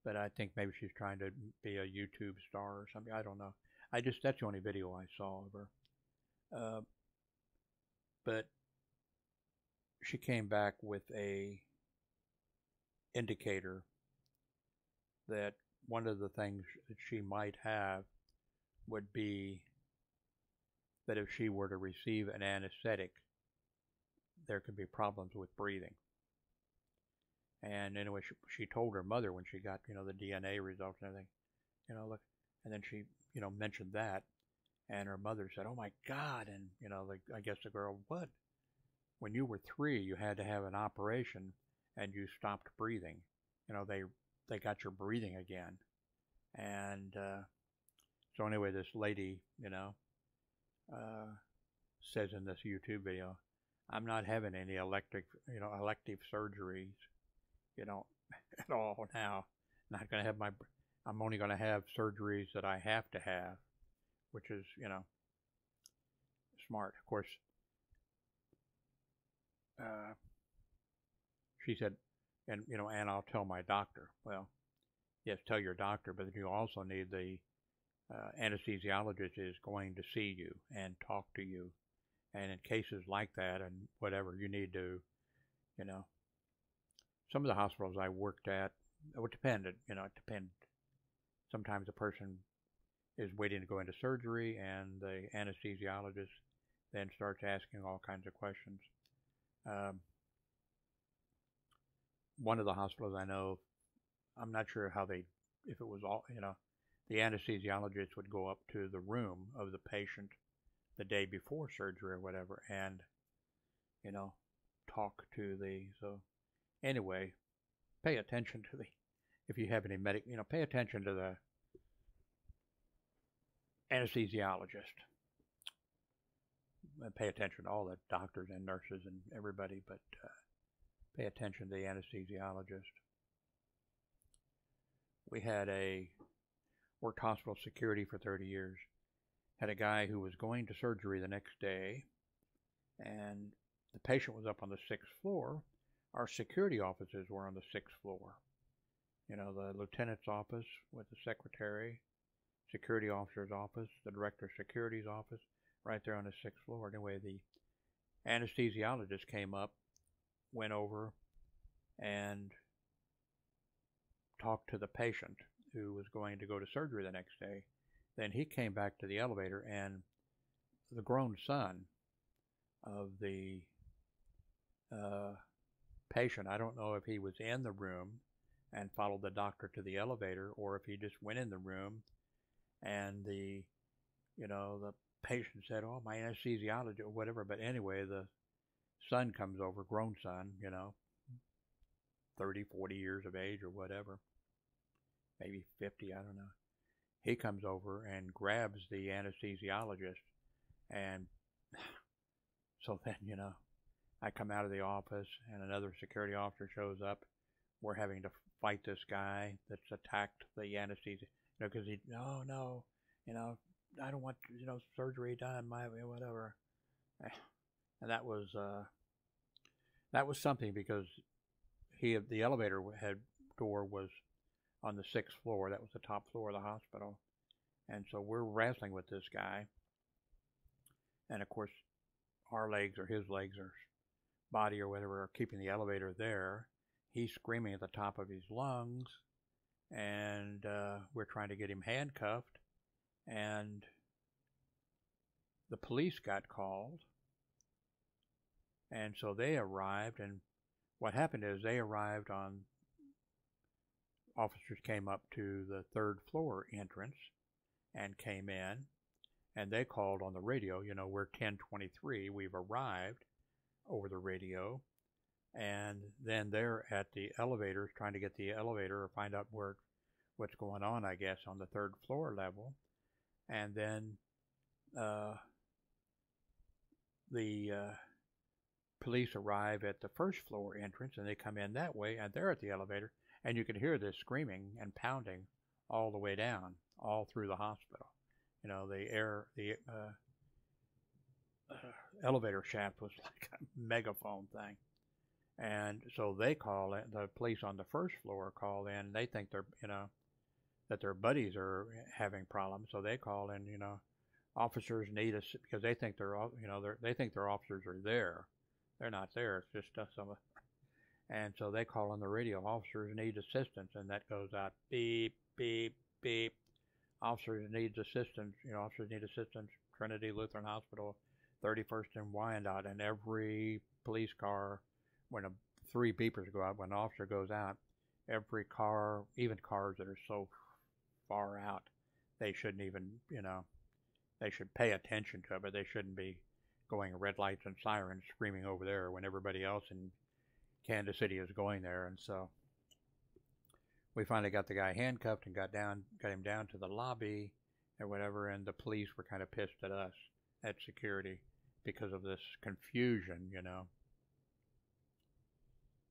Speaker 1: But I think maybe she's trying to be a YouTube star or something. I don't know. I just, that's the only video I saw of her. Uh, but she came back with a indicator that one of the things that she might have would be that if she were to receive an anesthetic, there could be problems with breathing. And anyway, she, she told her mother when she got, you know, the DNA results and everything, you know, look, and then she, you know, mentioned that, and her mother said, "Oh my God!" And you know, like I guess the girl, what? When you were three, you had to have an operation and you stopped breathing. You know, they they got your breathing again. And uh, so anyway, this lady, you know, uh, says in this YouTube video, I'm not having any electric, you know, elective surgeries, you know, at all now. Not going to have my, I'm only going to have surgeries that I have to have, which is, you know, smart. Of course, uh, she said, and you know, and I'll tell my doctor. Well, yes, tell your doctor, but you also need the uh, anesthesiologist is going to see you and talk to you, and in cases like that and whatever, you need to, you know, some of the hospitals I worked at, it depended, you know, it depended. Sometimes a person is waiting to go into surgery, and the anesthesiologist then starts asking all kinds of questions. Um, one of the hospitals I know, I'm not sure how they, if it was all, you know, the anesthesiologist would go up to the room of the patient the day before surgery or whatever and, you know, talk to the, so anyway, pay attention to the, if you have any medic, you know, pay attention to the, anesthesiologist. Pay attention to all the doctors and nurses and everybody, but uh, pay attention to the anesthesiologist. We had a worked hospital security for 30 years. Had a guy who was going to surgery the next day, and the patient was up on the sixth floor. Our security offices were on the sixth floor. You know, the lieutenant's office with the secretary, security officer's office, the director of security's office, right there on the sixth floor. Anyway, the anesthesiologist came up, went over, and talked to the patient who was going to go to surgery the next day. Then he came back to the elevator, and the grown son of the uh, patient, I don't know if he was in the room and followed the doctor to the elevator or if he just went in the room and the, you know, the patient said, oh, my anesthesiologist or whatever. But anyway, the son comes over, grown son, you know, 30, 40 years of age or whatever maybe 50, I don't know. He comes over and grabs the anesthesiologist. And so then, you know, I come out of the office and another security officer shows up. We're having to fight this guy that's attacked the anesthesia, you know, because he, no, no, you know, I don't want, you know, surgery done, my, whatever. And that was, uh, that was something because he, the elevator had door was on the sixth floor. That was the top floor of the hospital. And so we're wrestling with this guy. And of course, our legs or his legs or body or whatever are keeping the elevator there. He's screaming at the top of his lungs. And uh, we're trying to get him handcuffed. And the police got called. And so they arrived. And what happened is they arrived on officers came up to the third floor entrance and came in and they called on the radio, you know, we're 1023, we've arrived over the radio. And then they're at the elevators trying to get the elevator or find out where what's going on, I guess, on the third floor level. And then uh, the uh, police arrive at the first floor entrance and they come in that way and they're at the elevator and you could hear this screaming and pounding all the way down, all through the hospital. You know, the air, the uh, elevator shaft was like a megaphone thing. And so they call the police on the first floor call in, they think they're, you know, that their buddies are having problems. So they call in, you know, officers need us because they think they're, you know, they're, they think their officers are there. They're not there. It's just uh, some and so they call on the radio, officers need assistance, and that goes out beep, beep, beep. Officers needs assistance, you know, officers need assistance, Trinity Lutheran Hospital, 31st and Wyandotte, and every police car, when a, three beepers go out, when an officer goes out, every car, even cars that are so far out, they shouldn't even, you know, they should pay attention to it, but they shouldn't be going red lights and sirens screaming over there when everybody else in Kansas City was going there, and so we finally got the guy handcuffed and got down, got him down to the lobby or whatever, and the police were kind of pissed at us at security because of this confusion, you know.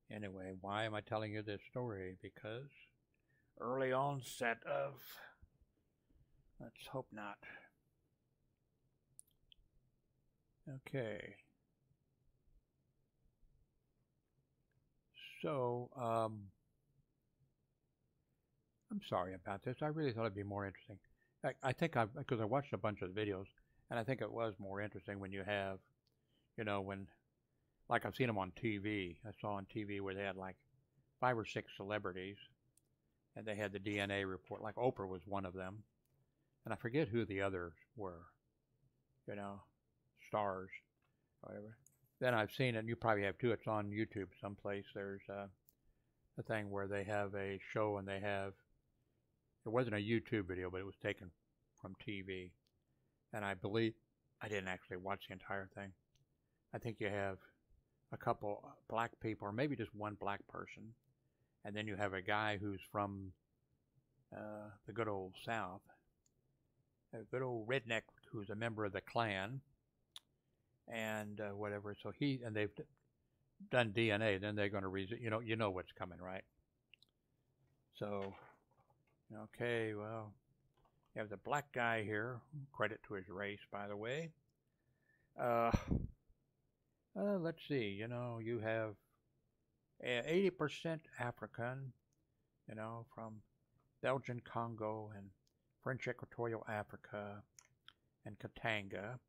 Speaker 1: Anyway, why am I telling you this story? Because early onset of, let's hope not. Okay. So, um, I'm sorry about this. I really thought it'd be more interesting. I, I think I, because I watched a bunch of videos, and I think it was more interesting when you have, you know, when, like I've seen them on TV. I saw on TV where they had like five or six celebrities, and they had the DNA report. Like Oprah was one of them, and I forget who the others were. You know, stars, whatever. Then I've seen it, and you probably have too. It's on YouTube someplace. There's a, a thing where they have a show and they have, it wasn't a YouTube video, but it was taken from TV. And I believe, I didn't actually watch the entire thing. I think you have a couple black people, or maybe just one black person. And then you have a guy who's from uh, the good old South. a good old redneck who's a member of the Klan, and uh, whatever. So he and they've done DNA. Then they're going to reason. You know, you know what's coming, right? So, okay, well, you have the black guy here. Credit to his race, by the way. Uh, uh let's see. You know, you have 80% African. You know, from Belgian Congo and French Equatorial Africa and Katanga,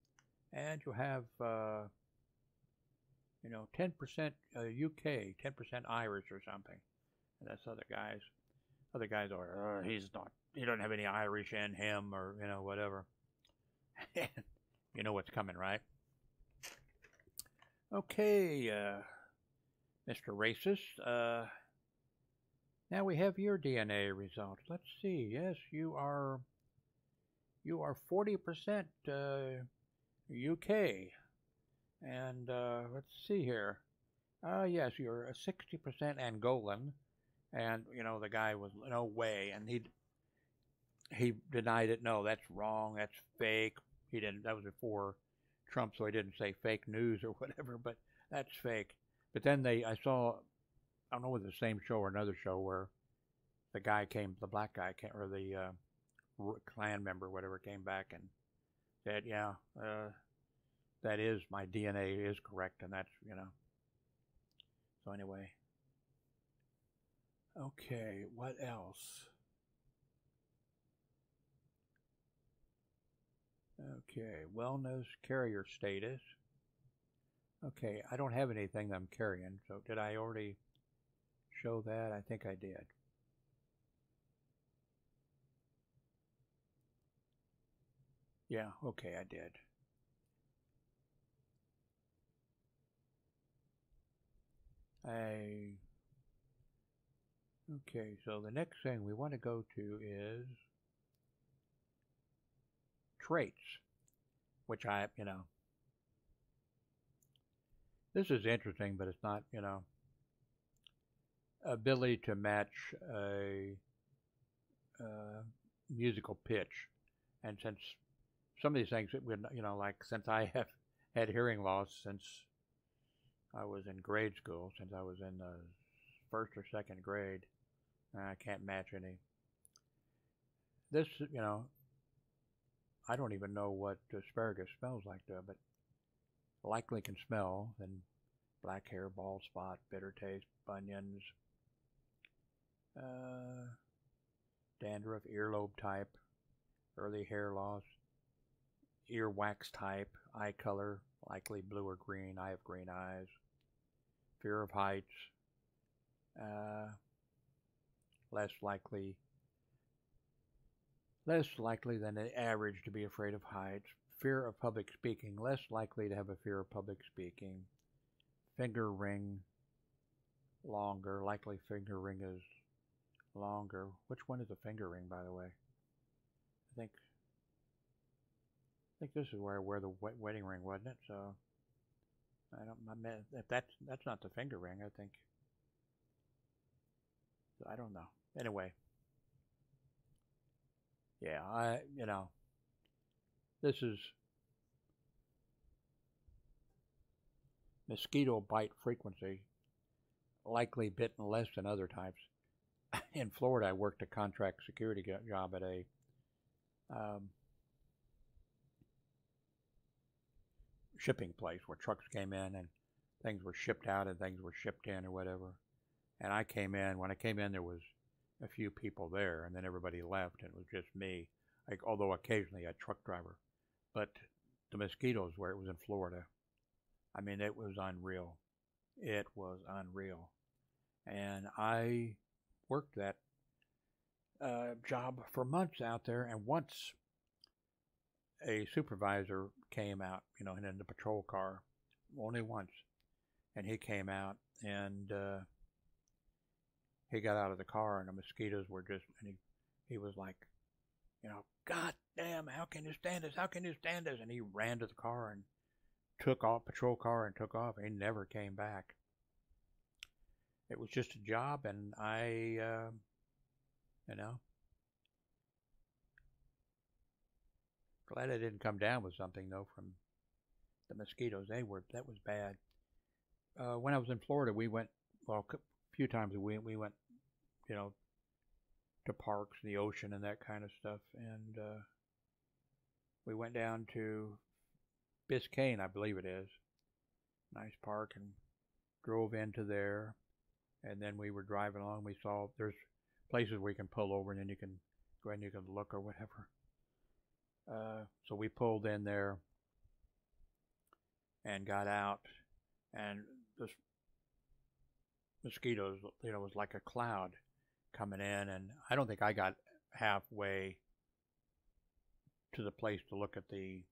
Speaker 1: and you have uh, you know 10% uh, UK, 10% Irish or something, and that's other guys. Other guys are uh, he's not he doesn't have any Irish in him or you know whatever. you know what's coming, right? Okay, uh, Mr. Racist. Uh, now we have your DNA results. Let's see. Yes, you are you are 40% uh, UK. And uh, let's see here. Uh, yes, you're a 60% Angolan. And, you know, the guy was, no way. And he he denied it. No, that's wrong. That's fake. He didn't, that was before Trump, so he didn't say fake news or whatever, but that's fake. But then they, I saw I don't know whether the same show or another show where the guy came, the black guy came, or the uh, Klan member, whatever, came back and said, "Yeah, uh, that is my DNA is correct, and that's you know." So anyway, okay, what else? Okay, wellness carrier status. Okay, I don't have anything that I'm carrying, so did I already? show that? I think I did. Yeah, okay, I did. Okay, so the next thing we want to go to is traits, which I, you know, this is interesting, but it's not, you know, ability to match a, a musical pitch. And since some of these things, that we you know, like since I have had hearing loss since I was in grade school, since I was in the first or second grade, I can't match any. This, you know, I don't even know what asparagus smells like, though, but likely can smell. and black hair, bald spot, bitter taste, bunions, uh, dandruff, earlobe type, early hair loss, ear wax type, eye color, likely blue or green, I have green eyes, fear of heights, uh, less likely less likely than the average to be afraid of heights, fear of public speaking, less likely to have a fear of public speaking, finger ring longer, likely finger ring is longer. Which one is a finger ring, by the way? I think I think this is where I wear the wedding ring, wasn't it? So I don't. If that's that's not the finger ring, I think. I don't know. Anyway, yeah, I you know, this is mosquito bite frequency, likely bitten less than other types in Florida, I worked a contract security job at a um, shipping place where trucks came in and things were shipped out and things were shipped in or whatever. And I came in. When I came in, there was a few people there, and then everybody left, and it was just me. Like, although occasionally a truck driver, but the mosquitoes where it was in Florida, I mean, it was unreal. It was unreal, and I worked that uh, job for months out there, and once a supervisor came out, you know, in the patrol car, only once, and he came out and uh, he got out of the car, and the mosquitoes were just, and he he was like, you know, God damn, how can you stand this? How can you stand this? And he ran to the car and took off, patrol car, and took off. He never came back it was just a job, and I, uh, you know, Glad I didn't come down with something though from the mosquitoes. They were that was bad. Uh, when I was in Florida, we went well a few times. We we went, you know, to parks, the ocean, and that kind of stuff. And uh, we went down to Biscayne, I believe it is. Nice park, and drove into there. And then we were driving along. We saw there's places where you can pull over, and then you can go and you can look or whatever. Uh, so we pulled in there and got out, and the mosquitoes, you know, was like a cloud coming in, and I don't think I got halfway to the place to look at the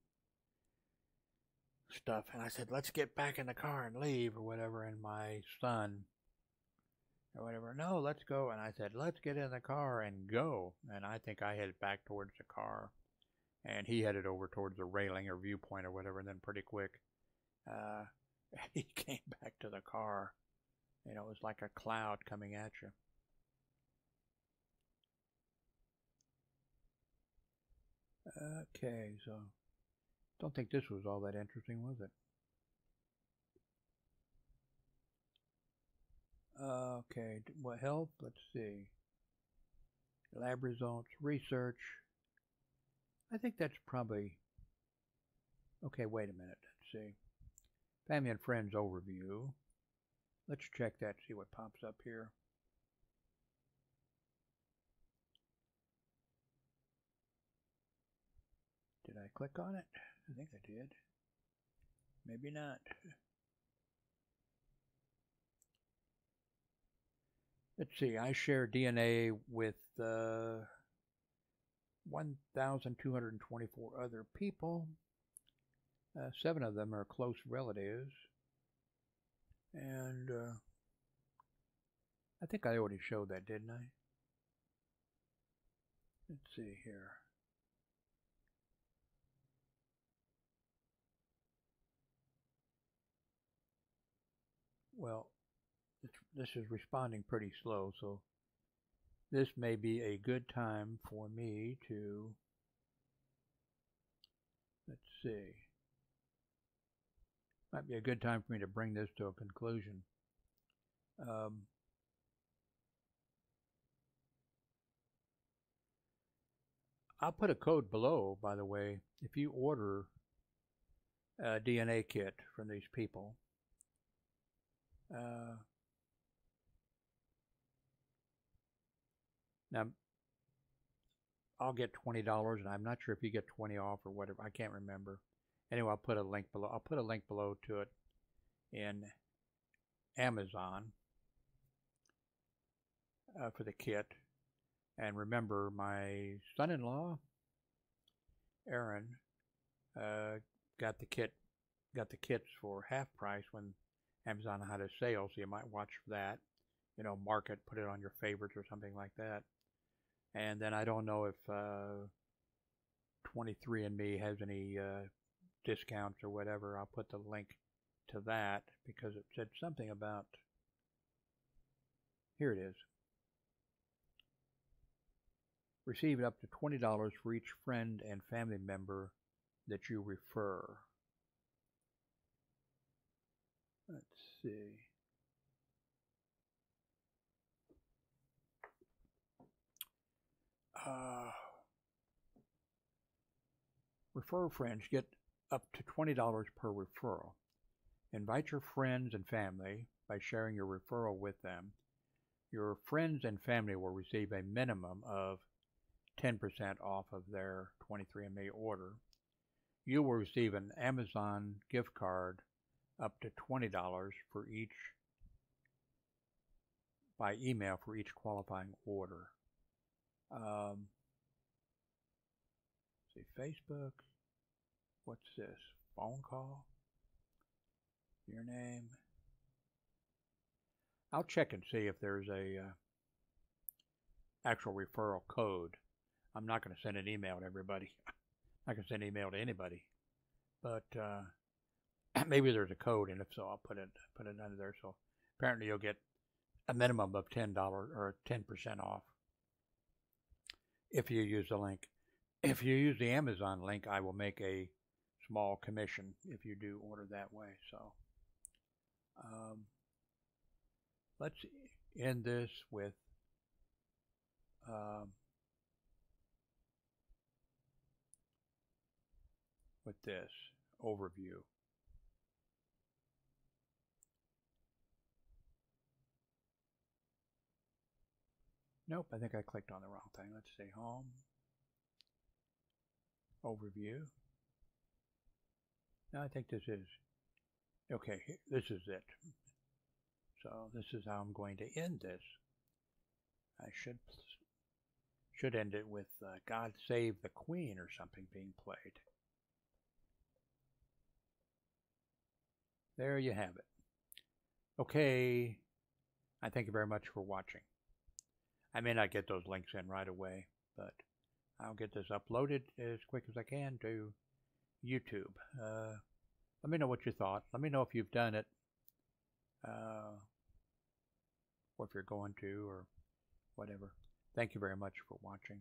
Speaker 1: stuff, and I said, "Let's get back in the car and leave," or whatever. And my son, or whatever, no, let's go. And I said, "Let's get in the car and go." And I think I headed back towards the car, and he headed over towards the railing or viewpoint or whatever. And then pretty quick, uh, he came back to the car. You know, it was like a cloud coming at you. Okay, so don't think this was all that interesting, was it? Okay, what health? Let's see. Lab results, research. I think that's probably. Okay, wait a minute. Let's see. Family and friends overview. Let's check that, see what pops up here. Did I click on it? I think I did. Maybe not. Let's see, I share DNA with uh, 1,224 other people. Uh, seven of them are close relatives. And uh, I think I already showed that, didn't I? Let's see here. Well, this is responding pretty slow, so this may be a good time for me to, let's see, might be a good time for me to bring this to a conclusion. Um, I'll put a code below, by the way, if you order a DNA kit from these people. Uh, now, I'll get twenty dollars, and I'm not sure if you get twenty off or whatever. I can't remember. Anyway, I'll put a link below. I'll put a link below to it in Amazon uh, for the kit. And remember, my son-in-law, Aaron, uh, got the kit, got the kits for half price when Amazon had a sale, so you might watch for that. You know, mark it, put it on your favorites or something like that. And then I don't know if uh, 23andMe has any uh, discounts or whatever. I'll put the link to that because it said something about. Here it is. Receive up to $20 for each friend and family member that you refer. Let's see. Uh, refer friends get up to $20 per referral. Invite your friends and family by sharing your referral with them. Your friends and family will receive a minimum of 10% off of their 23andMe order. You will receive an Amazon gift card up to $20 for each by email for each qualifying order. Um, see Facebook. What's this? Phone call? Your name? I'll check and see if there's a uh, actual referral code. I'm not going to send an email to everybody. I can send an email to anybody, but uh, maybe there's a code, and if so, I'll put it put it under there. So apparently, you'll get a minimum of ten dollars or ten percent off if you use the link. if you use the Amazon link, I will make a small commission if you do order that way. So um, let's end this with um, with this overview. Nope, I think I clicked on the wrong thing. Let's say home, overview. Now I think this is, okay, this is it. So this is how I'm going to end this. I should should end it with uh, God Save the Queen or something being played. There you have it. Okay, I thank you very much for watching. I may not get those links in right away, but I'll get this uploaded as quick as I can to YouTube. Uh, let me know what you thought. Let me know if you've done it, uh, or if you're going to, or whatever. Thank you very much for watching.